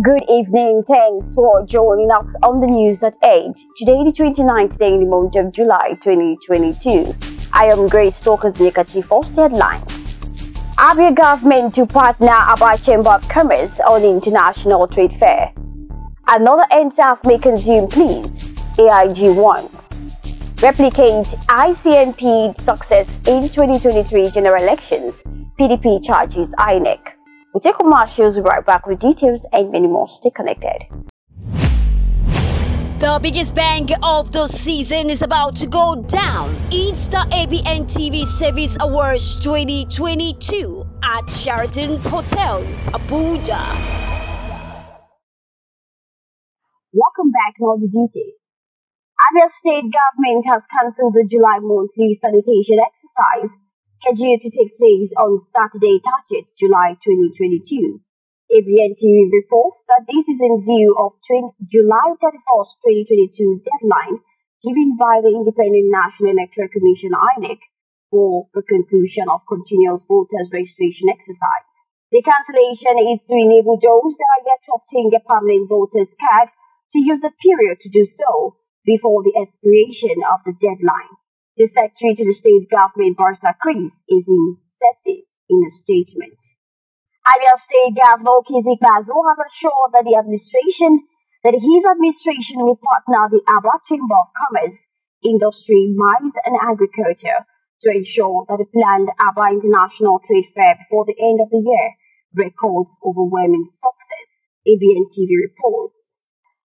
Good evening. Thanks for joining us on the news at 8. Today, the 29th day in the month of July 2022. I am Grace Stokers Nikati for headlines. Abia government to partner Aba Chamber of Commerce on International Trade Fair. Another EndSARS may consume please. AIG wants. Replicate ICNP success in 2023 general elections. PDP charges INEC. We'll take commercials right back with details and many more. Stay connected. The biggest bang of the season is about to go down. It's the ABN TV Service Awards 2022 at Sheraton's Hotels, Abuja. Welcome back to all the details. Abia State government has cancelled the July monthly sanitation exercise scheduled to take place on Saturday, 30th July 2022. ABN TV reports that this is in view of 20, July 31st, 2022 deadline given by the Independent National Electoral Commission INEC for the conclusion of continuous voters registration exercise. The cancellation is to enable those that are yet to obtain a permanent voter's card to use the period to do so before the expiration of the deadline. The Secretary to the State Government, Barrister Chris, is in said this in a statement. Abia State Governor Okezie Ikpeazu has assured that the administration that his administration will partner the Aba Chamber of Commerce, Industry, Mines and Agriculture to ensure that the planned Aba International Trade Fair before the end of the year records overwhelming success. ABN TV reports.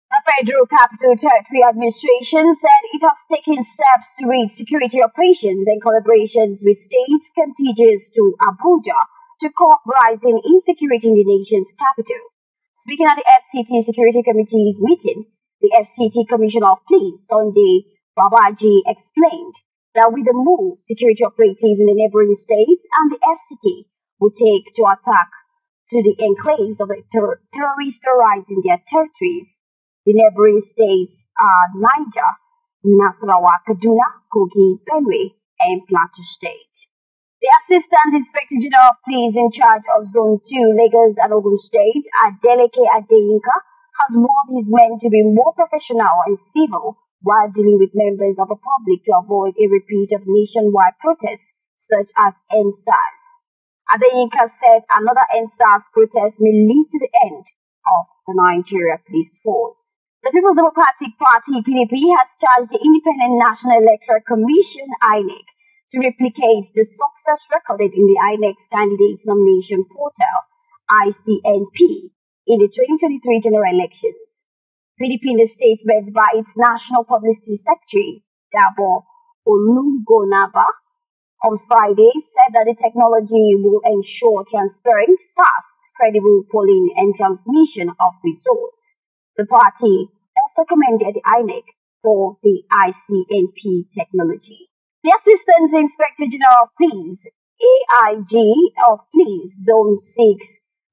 The Federal Capital Territory Administration said it has taken steps to reach security operations and collaborations with states contiguous to Abuja to curb rising insecurity in the nation's capital. Speaking at the FCT Security Committee meeting, the FCT Commissioner of Police, Sunday Babaji, explained that with the move security operatives in the neighboring states and the FCT will take to attack to the enclaves of the ter- terrorists terrorizing their territories the neighboring states are uh, Niger, Nasarawa, Kaduna, Kogi, Benue, and Plateau State. The Assistant Inspector General of Police in charge of Zone 2, Lagos and Ogun State, Adeleke Adeyinka, has warned his men to be more professional and civil while dealing with members of the public to avoid a repeat of nationwide protests such as EndSARS. Adeyinka said another EndSARS protest may lead to the end of the Nigeria Police Force. The People's Democratic Party, PDP, has charged the Independent National Electoral Commission, INEC, to replicate the success recorded in the INEC's Candidates Nomination Portal, ICNP, in the 2023 general elections. PDP in the statement by its National Publicity Secretary, Debo Ologunagba, on Friday said that the technology will ensure transparent, fast, credible polling and transmission of results. The party also commended the INEC for the ICNP technology. The Assistant Inspector General of Police, AIG of Police Zone 6,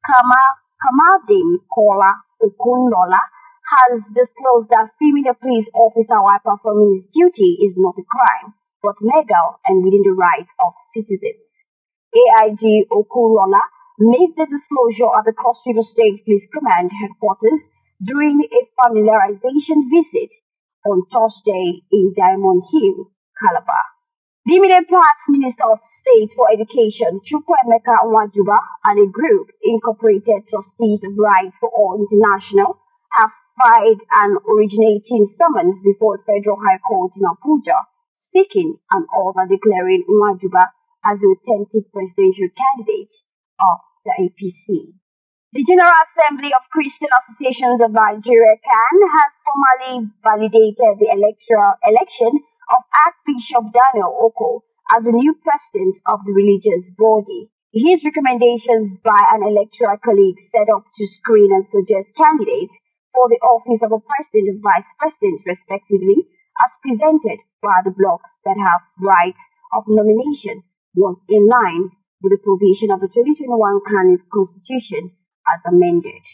Kama, Kamaldeen Kola Okunlola, has disclosed that filming a police officer while performing his duty is not a crime, but legal and within the rights of citizens. AIG Okunlola made the disclosure at the Cross River State Police Command headquarters during a familiarization visit on Thursday in Diamond Hill, Calabar. The immediate past Minister of State for Education, Chukwuemeka Nwajiuba, and a group, Incorporated Trustees of Rights for All International, have filed an originating summons before the Federal High Court in Abuja, seeking an order declaring Nwajiuba as the authentic presidential candidate of the APC. The General Assembly of Christian Associations of Nigeria CAN has formally validated the electoral election of Archbishop Daniel Okoh as the new president of the religious body. His recommendations by an electoral colleague set up to screen and suggest candidates for the office of a president and vice president, respectively, as presented by the blocks that have right of nomination, was in line with the provision of the 2021 canon constitution as amended.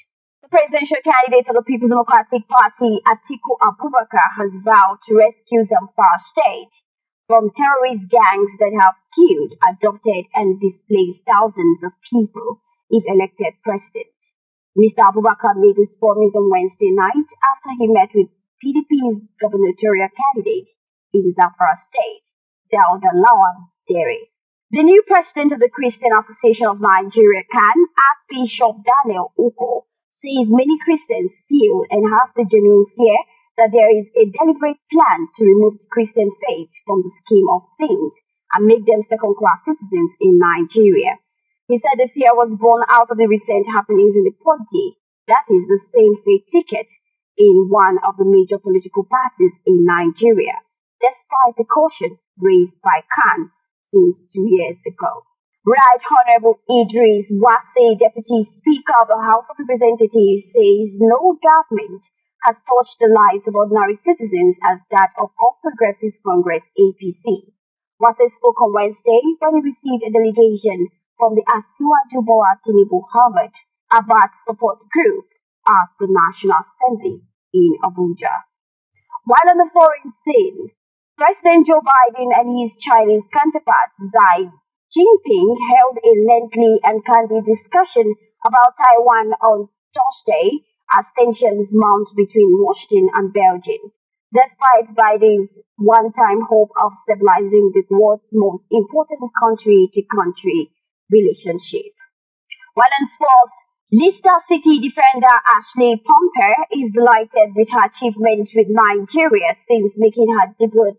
The presidential candidate of the People's Democratic Party, Atiku Abubakar, has vowed to rescue Zamfara State from terrorist gangs that have killed, adopted, and displaced thousands of people if elected president. Mr. Abubakar made his promise on Wednesday night after he met with PDP's gubernatorial candidate in Zamfara State, Dauda Lawal Dare. The new president of the Christian Association of Nigeria, CAN, Archbishop Daniel Okoh, says many Christians feel and have the genuine fear that there is a deliberate plan to remove Christian faith from the scheme of things and make them second class citizens in Nigeria. He said the fear was born out of the recent happenings in the polity, that is, the same faith ticket in one of the major political parties in Nigeria, despite the caution raised by CAN since two years ago. Right Honorable Idris Wase, Deputy Speaker of the House of Representatives, says no government has touched the lives of ordinary citizens as that of All Progressives Congress APC. Wase spoke on Wednesday when he received a delegation from the Asiwaju Bola Tinubu Harvard Abad Support Group at the National Assembly in Abuja. While on the foreign scene, President Joe Biden and his Chinese counterpart Xi Jinping held a lengthy and candid discussion about Taiwan on Thursday as tensions mount between Washington and Beijing. Despite Biden's one-time hope of stabilizing the world's most important country-to-country relationship. While in sports, Leicester City defender Ashleigh Plumptre is delighted with her achievement with Nigeria since making her debut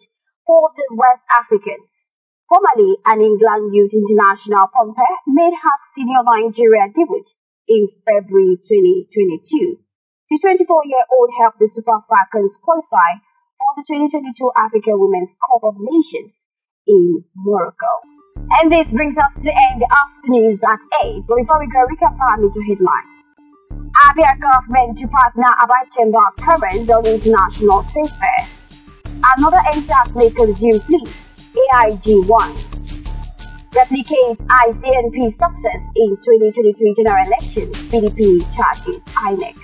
for the West Africans. Formerly an England Youth International, Pomper made her senior Nigeria debut in February 2022. The 24-year-old helped the Super Falcons qualify for the 2022 African Women's Cup of Nations in Morocco. And this brings us to the end of the news at 8. But before we go, recap our major headlines. Abia government to partner Aba Chamber of Commerce on international trade fair. Another EndSARS may consume fleets, AIG wants. Replicates ICNP success in 2023 general elections, PDP charges INEC.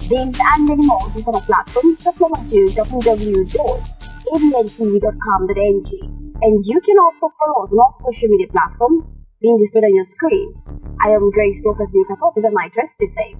These and many more on our platforms, just log on to www.abntv.com.ng. And you can also follow us on all social media platforms being displayed on your screen. I am Grace Lopez a night rest. Stay safe.